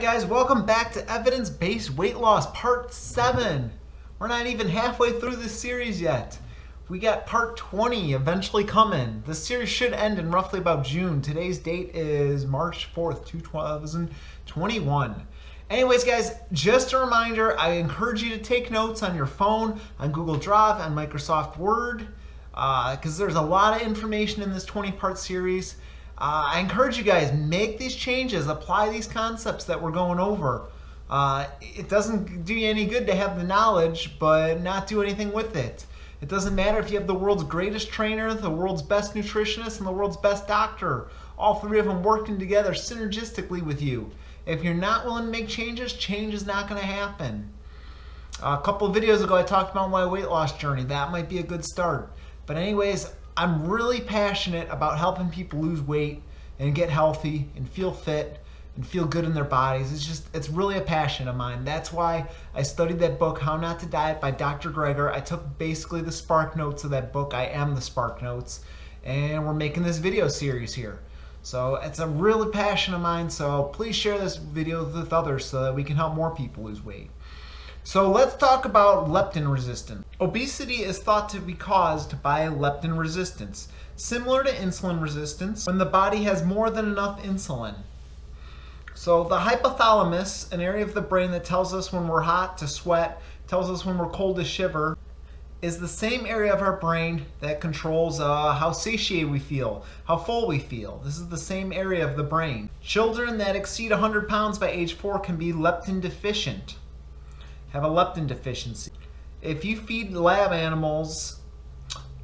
guys, welcome back to Evidence-Based Weight Loss Part 7. We're not even halfway through this series yet. We got Part 20 eventually coming. The series should end in roughly about June. Today's date is March 4th, 2021. Anyways, guys, just a reminder, I encourage you to take notes on your phone, on Google Drive, on Microsoft Word, because uh, there's a lot of information in this 20-part series. Uh, I encourage you guys, make these changes, apply these concepts that we're going over. Uh, it doesn't do you any good to have the knowledge, but not do anything with it. It doesn't matter if you have the world's greatest trainer, the world's best nutritionist, and the world's best doctor. All three of them working together synergistically with you. If you're not willing to make changes, change is not going to happen. A couple of videos ago, I talked about my weight loss journey. That might be a good start. But anyways, I'm really passionate about helping people lose weight and get healthy and feel fit and feel good in their bodies. It's just, it's really a passion of mine. That's why I studied that book, How Not to Diet by Dr. Greger. I took basically the spark notes of that book. I am the spark notes. And we're making this video series here. So it's a really passion of mine. So please share this video with others so that we can help more people lose weight. So let's talk about leptin resistance. Obesity is thought to be caused by leptin resistance, similar to insulin resistance when the body has more than enough insulin. So the hypothalamus, an area of the brain that tells us when we're hot to sweat, tells us when we're cold to shiver, is the same area of our brain that controls uh, how satiated we feel, how full we feel. This is the same area of the brain. Children that exceed 100 pounds by age 4 can be leptin deficient have a leptin deficiency. If you feed lab animals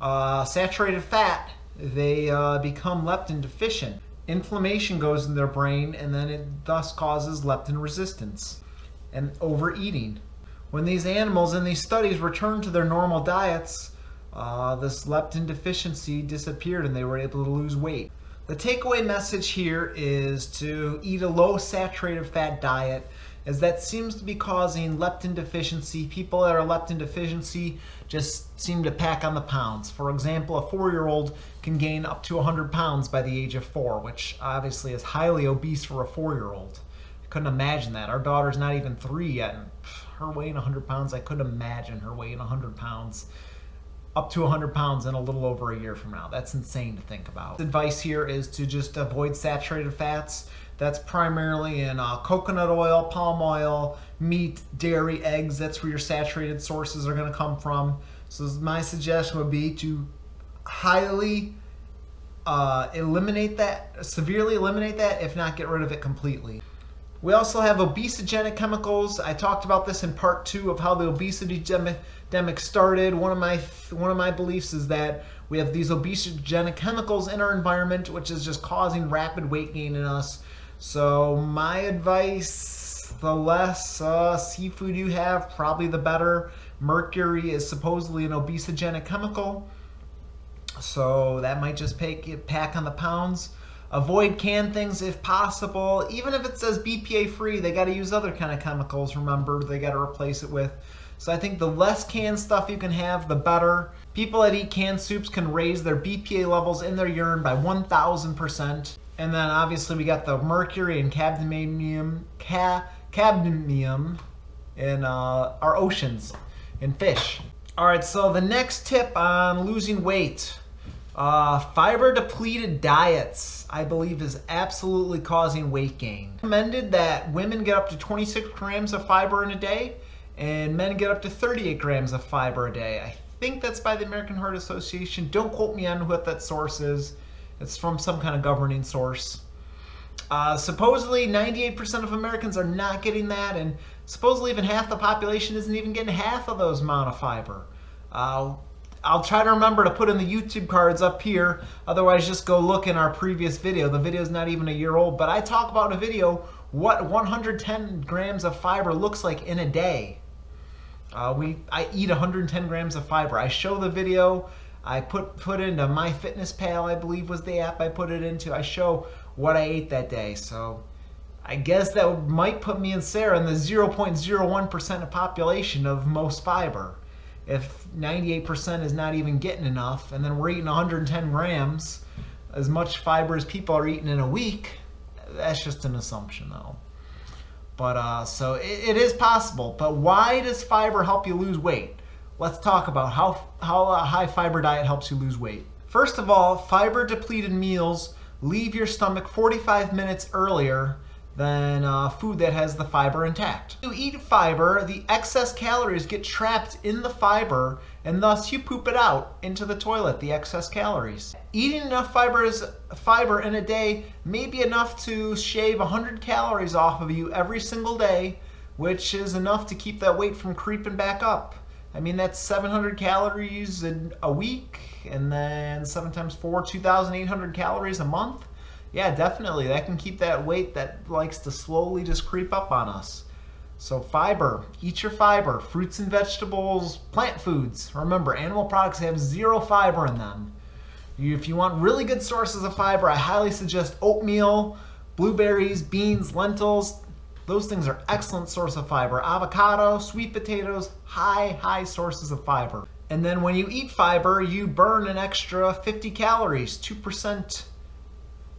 uh, saturated fat, they uh, become leptin deficient. Inflammation goes in their brain and then it thus causes leptin resistance and overeating. When these animals in these studies returned to their normal diets, uh, this leptin deficiency disappeared and they were able to lose weight. The takeaway message here is to eat a low saturated fat diet as that seems to be causing leptin deficiency. People that are leptin deficiency just seem to pack on the pounds. For example, a four-year-old can gain up to 100 pounds by the age of four, which obviously is highly obese for a four-year-old. I couldn't imagine that. Our daughter's not even three yet, and her weighing 100 pounds, I couldn't imagine her weighing 100 pounds up to 100 pounds in a little over a year from now. That's insane to think about. Advice here is to just avoid saturated fats. That's primarily in uh, coconut oil, palm oil, meat, dairy, eggs. That's where your saturated sources are going to come from. So my suggestion would be to highly uh, eliminate that, severely eliminate that, if not get rid of it completely. We also have obesogenic chemicals. I talked about this in part two of how the obesity epidemic started. One of my one of my beliefs is that we have these obesogenic chemicals in our environment, which is just causing rapid weight gain in us. So my advice, the less uh, seafood you have, probably the better. Mercury is supposedly an obesogenic chemical. So that might just pack, pack on the pounds. Avoid canned things if possible. Even if it says BPA free, they got to use other kind of chemicals. Remember, they got to replace it with. So I think the less canned stuff you can have, the better. People that eat canned soups can raise their BPA levels in their urine by 1,000%. And then obviously we got the mercury and cadmium, ca cadmium in uh, our oceans in fish. All right, so the next tip on losing weight. Uh, fiber depleted diets, I believe, is absolutely causing weight gain. Recommended that women get up to 26 grams of fiber in a day and men get up to 38 grams of fiber a day. I think that's by the American Heart Association. Don't quote me on what that source is. It's from some kind of governing source. Uh, supposedly, 98% of Americans are not getting that, and supposedly even half the population isn't even getting half of those amount of fiber. Uh, I'll try to remember to put in the YouTube cards up here. Otherwise, just go look in our previous video. The video is not even a year old, but I talk about in a video what 110 grams of fiber looks like in a day. Uh, we I eat 110 grams of fiber. I show the video. I put put into MyFitnessPal, I believe was the app I put it into. I show what I ate that day. So I guess that might put me and Sarah in the 0.01% of population of most fiber if 98% is not even getting enough, and then we're eating 110 grams, as much fiber as people are eating in a week, that's just an assumption though. But uh, so it, it is possible. But why does fiber help you lose weight? Let's talk about how, how a high fiber diet helps you lose weight. First of all, fiber depleted meals leave your stomach 45 minutes earlier than uh, food that has the fiber intact. You eat fiber, the excess calories get trapped in the fiber and thus you poop it out into the toilet, the excess calories. Eating enough fibers, fiber in a day may be enough to shave 100 calories off of you every single day, which is enough to keep that weight from creeping back up. I mean, that's 700 calories in a week, and then 7 times 4, 2,800 calories a month yeah, definitely. That can keep that weight that likes to slowly just creep up on us. So fiber, eat your fiber, fruits and vegetables, plant foods. Remember, animal products have zero fiber in them. If you want really good sources of fiber, I highly suggest oatmeal, blueberries, beans, lentils. Those things are excellent source of fiber. Avocado, sweet potatoes, high, high sources of fiber. And then when you eat fiber, you burn an extra 50 calories, 2%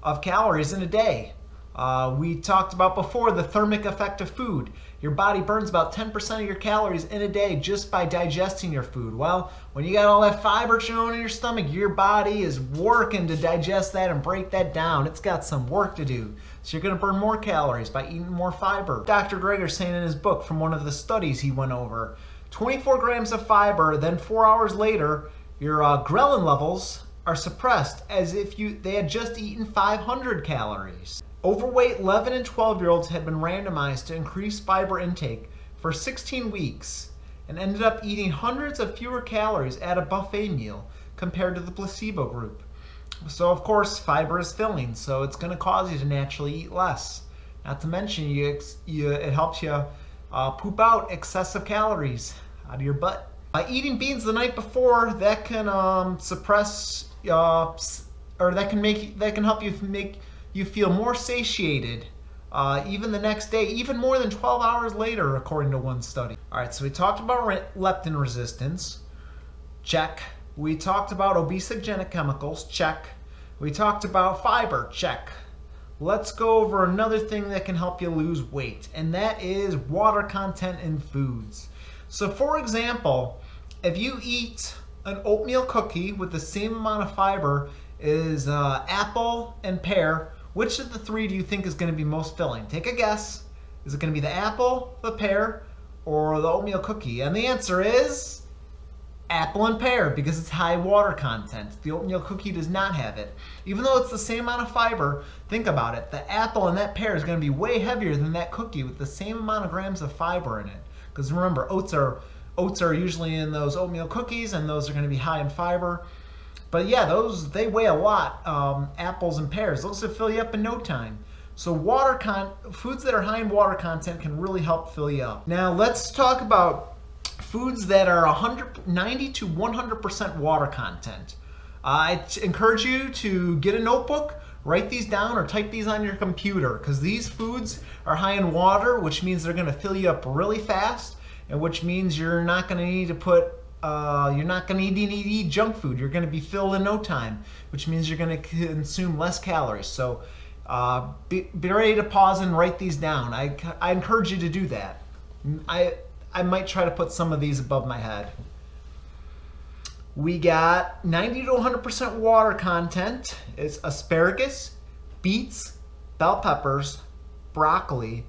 of calories in a day. Uh, we talked about before the thermic effect of food. Your body burns about 10% of your calories in a day just by digesting your food. Well, when you got all that fiber chilling in your stomach, your body is working to digest that and break that down. It's got some work to do. So you're going to burn more calories by eating more fiber. Dr. Greger saying in his book from one of the studies he went over, 24 grams of fiber, then four hours later, your uh, ghrelin levels are suppressed as if you they had just eaten 500 calories. Overweight 11 and 12 year olds had been randomized to increase fiber intake for 16 weeks and ended up eating hundreds of fewer calories at a buffet meal compared to the placebo group. So of course fiber is filling, so it's going to cause you to naturally eat less. Not to mention you, you it helps you uh, poop out excessive calories out of your butt. By eating beans the night before, that can um, suppress uh, or that can make that can help you make you feel more satiated uh, even the next day, even more than 12 hours later, according to one study. All right, so we talked about leptin resistance, check. We talked about obesogenic chemicals, check. We talked about fiber, check. Let's go over another thing that can help you lose weight, and that is water content in foods. So for example, if you eat an oatmeal cookie with the same amount of fiber as uh, apple and pear. Which of the three do you think is going to be most filling? Take a guess. Is it going to be the apple, the pear, or the oatmeal cookie? And the answer is apple and pear because it's high water content. The oatmeal cookie does not have it. Even though it's the same amount of fiber, think about it. The apple and that pear is going to be way heavier than that cookie with the same amount of grams of fiber in it. Because remember, oats are Oats are usually in those oatmeal cookies, and those are going to be high in fiber. But yeah, those they weigh a lot. Um, apples and pears, those will fill you up in no time. So water con foods that are high in water content can really help fill you up. Now let's talk about foods that are 100, 90 to 100% water content. Uh, I encourage you to get a notebook, write these down or type these on your computer because these foods are high in water, which means they're going to fill you up really fast and which means you're not going to need to put uh, you're not going to need to eat junk food. You're going to be filled in no time, which means you're going to consume less calories. So uh, be, be ready to pause and write these down. I, I encourage you to do that. I, I might try to put some of these above my head. We got 90 to 100% water content. It's asparagus, beets, bell peppers, broccoli,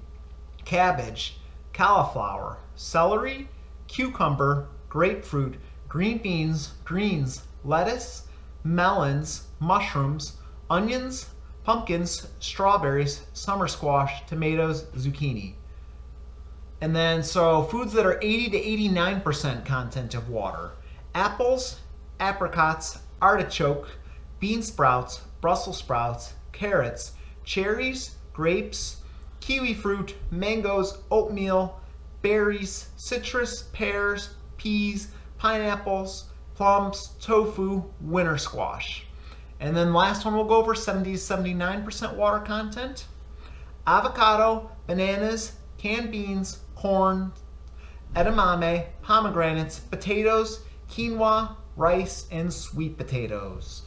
cabbage, cauliflower, celery, cucumber, grapefruit, green beans, greens, lettuce, melons, mushrooms, onions, pumpkins, strawberries, summer squash, tomatoes, zucchini. And then, so foods that are 80 to 89% content of water apples, apricots, artichoke, bean sprouts, Brussels sprouts, carrots, cherries, grapes, kiwi fruit, mangoes, oatmeal, berries, citrus, pears, peas, pineapples, plums, tofu, winter squash. And then last one we'll go over 70 79% water content. Avocado, bananas, canned beans, corn, edamame, pomegranates, potatoes, quinoa, rice, and sweet potatoes.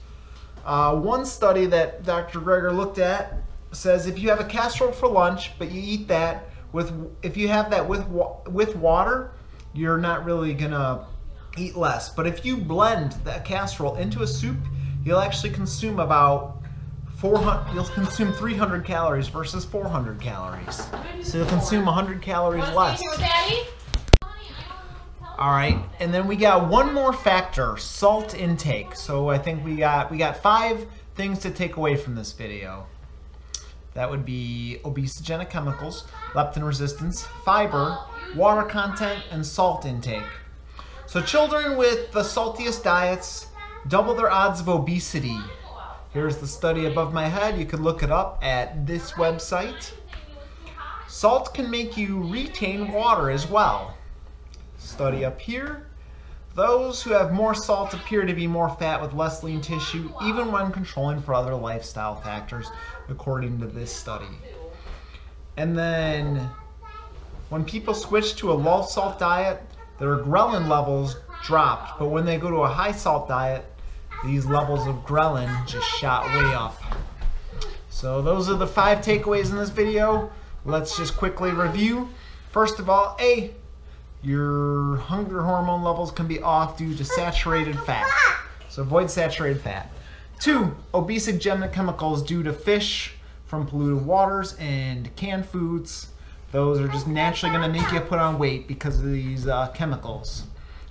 Uh, one study that Dr. Greger looked at says if you have a casserole for lunch, but you eat that with if you have that with with water, you're not really gonna eat less. But if you blend that casserole into a soup, you'll actually consume about 400 you'll consume 300 calories versus 400 calories. So you'll consume 100 calories less. all right and then we got one more factor salt intake. So i think we got we got five things to take away from this video that would be obesogenic chemicals leptin resistance fiber water content and salt intake so children with the saltiest diets double their odds of obesity Here's the study above my head. You can look it up at this website. Salt can make you retain water as well. Study up here. Those who have more salt appear to be more fat with less lean tissue, even when controlling for other lifestyle factors, according to this study. And then, when people switch to a low salt diet, their ghrelin levels dropped, but when they go to a high salt diet, these levels of ghrelin just shot way up. So those are the five takeaways in this video. Let's just quickly review. First of all, A, your hunger hormone levels can be off due to saturated fat. So avoid saturated fat. Two, obesogenic chemicals due to fish from polluted waters and canned foods. Those are just naturally going to make you put on weight because of these uh, chemicals.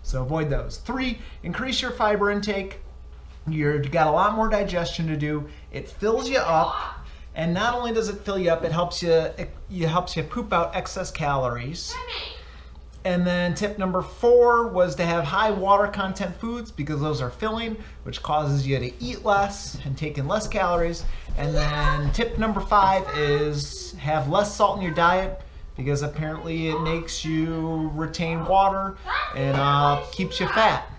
So avoid those. Three, increase your fiber intake. You've got a lot more digestion to do. It fills you up, and not only does it fill you up, it helps you it, it helps you poop out excess calories. And then tip number four was to have high water content foods because those are filling, which causes you to eat less and take in less calories. And then tip number five is have less salt in your diet because apparently it makes you retain water and uh, keeps you fat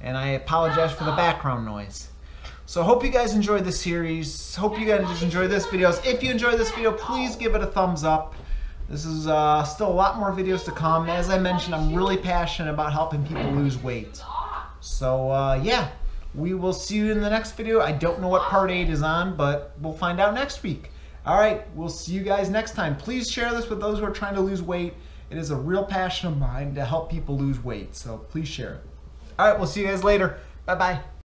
and I apologize for the background noise. So I hope you guys enjoyed this series. Hope you guys enjoy this videos. If you enjoyed this video, please give it a thumbs up. This is uh, still a lot more videos to come. As I mentioned, I'm really passionate about helping people lose weight. So uh, yeah, we will see you in the next video. I don't know what part 8 is on, but we'll find out next week. All right, we'll see you guys next time. Please share this with those who are trying to lose weight. It is a real passion of mine to help people lose weight, so please share it. All right, we'll see you guys later. Bye-bye.